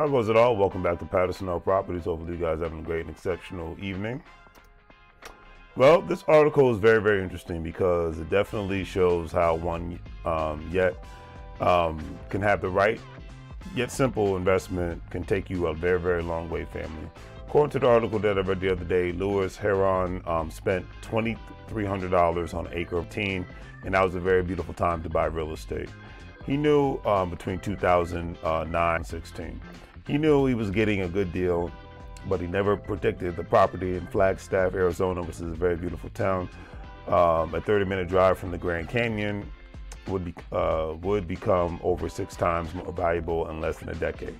How goes it all? Welcome back to Patterson L Properties. Hopefully, you guys having a great and exceptional evening. Well, this article is very, very interesting because it definitely shows how one um, yet um, can have the right yet simple investment can take you a very, very long way, family. According to the article that I read the other day, Louis Heron um, spent $2,300 on an acre of teen, and that was a very beautiful time to buy real estate. He knew um, between 2009 and 16. He knew he was getting a good deal, but he never predicted the property in Flagstaff, Arizona, which is a very beautiful town, um, a 30-minute drive from the Grand Canyon, would be uh, would become over six times more valuable in less than a decade.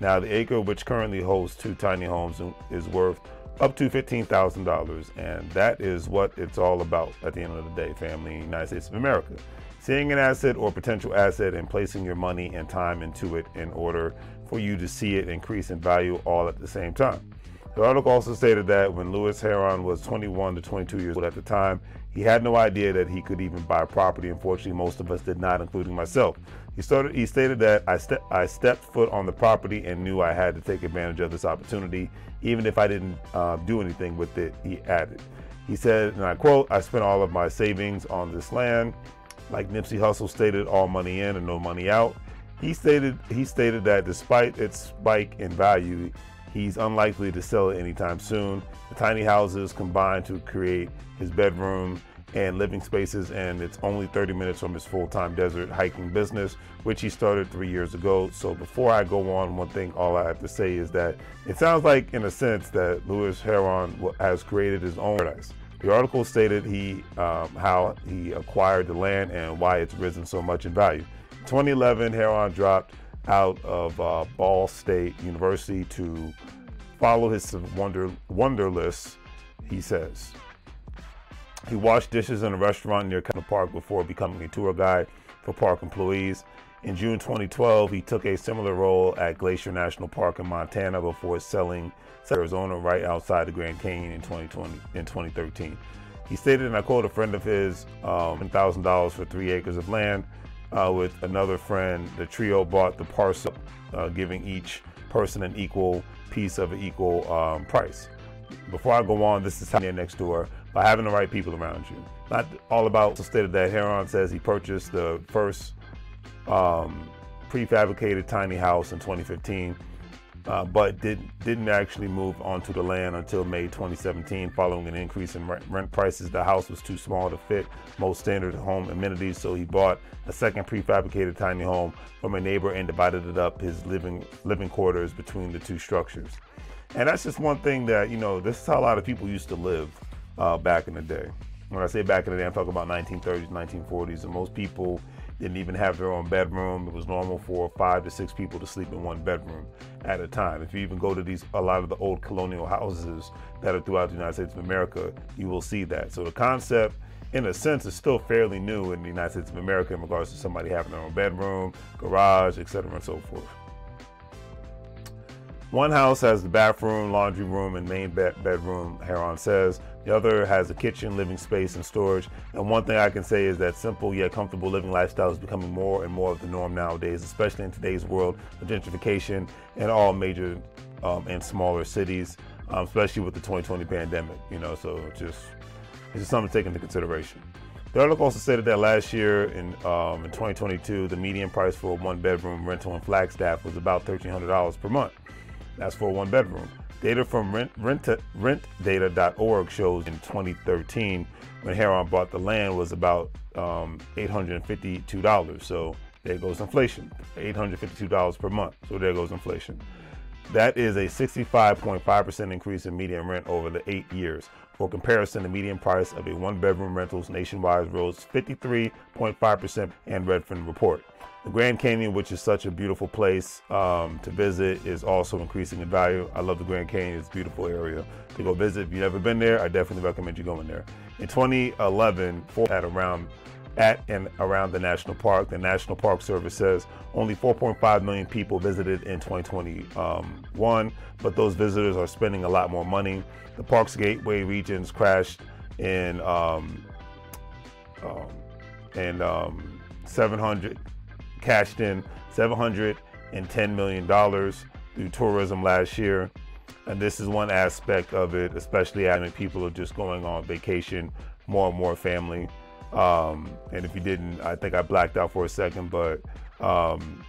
Now, the acre, which currently holds two tiny homes, is worth up to $15,000, and that is what it's all about at the end of the day, family, United States of America seeing an asset or potential asset and placing your money and time into it in order for you to see it increase in value all at the same time. The article also stated that when Louis Heron was 21 to 22 years old at the time, he had no idea that he could even buy property. Unfortunately, most of us did not, including myself. He started. He stated that I, ste- I stepped foot on the property and knew I had to take advantage of this opportunity, even if I didn't uh, do anything with it. He added. He said, and I quote, "I spent all of my savings on this land." Like Nipsey Hussle stated, all money in and no money out. He stated he stated that despite its spike in value, he's unlikely to sell it anytime soon. The tiny houses combine to create his bedroom and living spaces, and it's only 30 minutes from his full-time desert hiking business, which he started three years ago. So before I go on, one thing all I have to say is that it sounds like, in a sense, that Louis Heron has created his own paradise. The article stated he um, how he acquired the land and why it's risen so much in value. 2011, Heron dropped out of uh, Ball State University to follow his wonder wanderlust. He says he washed dishes in a restaurant near Kendall Park before becoming a tour guide for park employees. In June 2012, he took a similar role at Glacier National Park in Montana before selling Arizona right outside the Grand Canyon in 2020 in 2013. He stated, and I quote, a friend of his, um, $1,000 for three acres of land. Uh, with another friend, the trio bought the parcel, uh, giving each person an equal piece of an equal um, price. Before I go on, this is happening next door by having the right people around you. Not all about so stated that Heron says he purchased the first um, prefabricated tiny house in 2015 uh, but did, didn't actually move onto the land until May 2017 following an increase in rent, prices. The house was too small to fit most standard home amenities, so he bought a second prefabricated tiny home from a neighbor and divided it up his living, living quarters between the two structures. And that's just one thing that, you know, this is how a lot of people used to live uh, back in the day. When I say back in the day, I'm talking about 1930s, 1940s, and most people didn't even have their own bedroom. It was normal for five to six people to sleep in one bedroom at a time. If you even go to these, a lot of the old colonial houses that are throughout the United States of America, you will see that. So the concept, in a sense, is still fairly new in the United States of America in regards to somebody having their own bedroom, garage, etc., and so forth. One house has the bathroom, laundry room, and main bedroom, Heron says. The other has a kitchen, living space, and storage. And one thing I can say is that simple yet comfortable living lifestyle is becoming more and more of the norm nowadays, especially in today's world of gentrification in all major um, and smaller cities, um, especially with the 2020 pandemic. You know, so just it's just something to take into consideration. The article also stated that last year in, um, in 2022, the median price for a one bedroom rental in Flagstaff was about $1,300 per month. That's for one bedroom. Data from rent, rent, rentdata.org shows in 2013, when Heron bought the land, was about um, $852. So there goes inflation, $852 per month. So there goes inflation. That is a 65.5% increase in median rent over the eight years. For comparison, the median price of a one bedroom rentals nationwide rose 53.5% and Redfin report. The Grand Canyon, which is such a beautiful place um, to visit, is also increasing in value. I love the Grand Canyon. It's a beautiful area to go visit. If you've never been there, I definitely recommend you going there. In 2011, at around at and around the national park, the National Park Service says only 4.5 million people visited in 2021, but those visitors are spending a lot more money. The park's gateway regions crashed in um, um, and um, 700 cashed in $710 million through tourism last year. And this is one aspect of it, especially having people are just going on vacation, more and more family. Um, and if you didn't, I think I blacked out for a second, but um,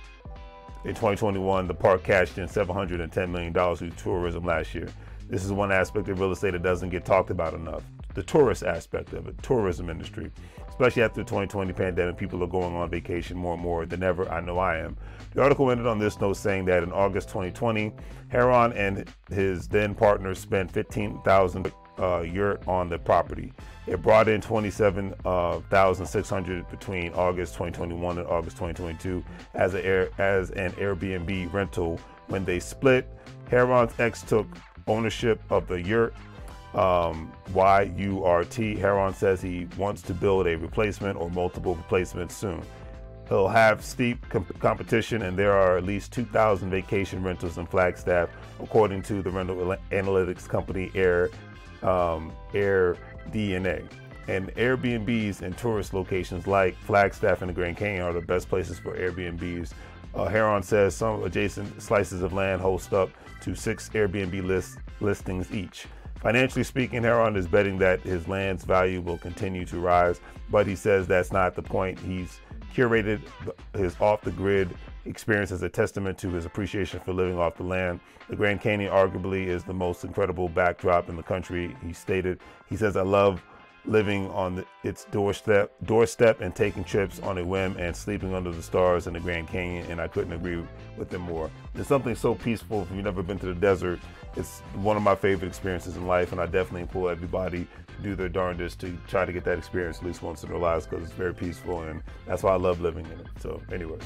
in 2021, the park cashed in $710 million through tourism last year. This is one aspect of real estate that doesn't get talked about enough. The tourist aspect of it, tourism industry, especially after the 2020 pandemic, people are going on vacation more and more than ever. I know I am. The article ended on this note saying that in August 2020, Heron and his then partner spent 15,000 uh, yurt on the property. It brought in 27,600 uh, between August 2021 and August 2022 as, a air, as an Airbnb rental. When they split, Heron's ex took ownership of the yurt. Um, YURT. Heron says he wants to build a replacement or multiple replacements soon. He'll have steep competition, and there are at least 2,000 vacation rentals in Flagstaff, according to the rental analytics company Air um, Air DNA. And Airbnbs in tourist locations like Flagstaff and the Grand Canyon are the best places for Airbnbs. Uh, Heron says some adjacent slices of land host up to six Airbnb list, listings each. Financially speaking, Heron is betting that his land's value will continue to rise, but he says that's not the point. He's curated his off the grid experience as a testament to his appreciation for living off the land. The Grand Canyon arguably is the most incredible backdrop in the country. He stated, he says, I love living on the, its doorstep, doorstep and taking trips on a whim and sleeping under the stars in the Grand Canyon. And I couldn't agree with him more. There's something so peaceful. If you've never been to the desert, it's one of my favorite experiences in life. And I definitely implore everybody to do their darndest to try to get that experience at least once in their lives because it's very peaceful. And that's why I love living in it. So, anyways.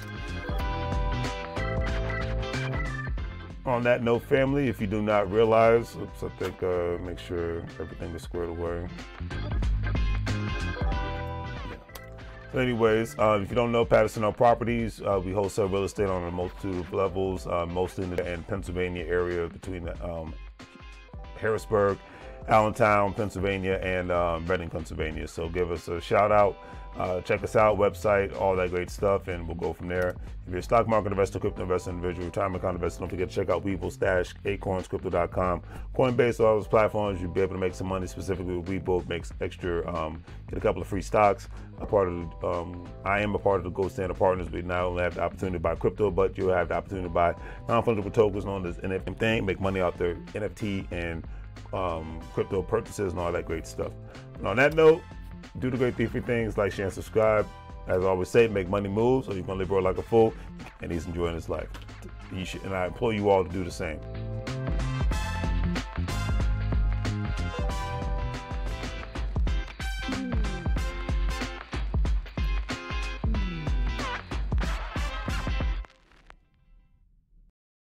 On that note, family, if you do not realize, oops, I think uh, make sure everything is squared away. So, anyways, uh, if you don't know Patterson Oak Properties, uh, we wholesale real estate on a multitude of levels, uh, mostly in the in Pennsylvania area between um, Harrisburg, Allentown, Pennsylvania, and um, Reading, Pennsylvania. So, give us a shout out. Uh, check us out, website, all that great stuff, and we'll go from there. If you're a stock market investor, crypto investor, individual, retirement account investor, don't forget to check out Webull Stash, acornscrypto.com, Coinbase, all those platforms. You'll be able to make some money specifically with Webull, makes extra, um, get a couple of free stocks. A part of, the, um, I am a part of the Gold Standard Partners. We not only have the opportunity to buy crypto, but you'll have the opportunity to buy non-fungible tokens known as NFT thing, make money out their NFT and um, crypto purchases and all that great stuff. And on that note, do the great three things, like, share, and subscribe. As I always say, make money move so you can live like a fool, and he's enjoying his life. Should, and I implore you all to do the same.